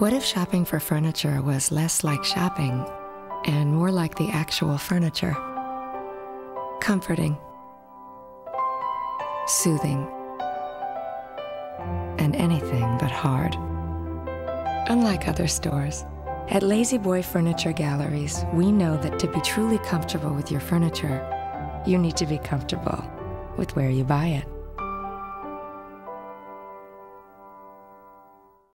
What if shopping for furniture was less like shopping and more like the actual furniture? Comforting, soothing, and anything but hard. Unlike other stores, at La-Z-Boy Furniture Galleries, we know that to be truly comfortable with your furniture, you need to be comfortable with where you buy it.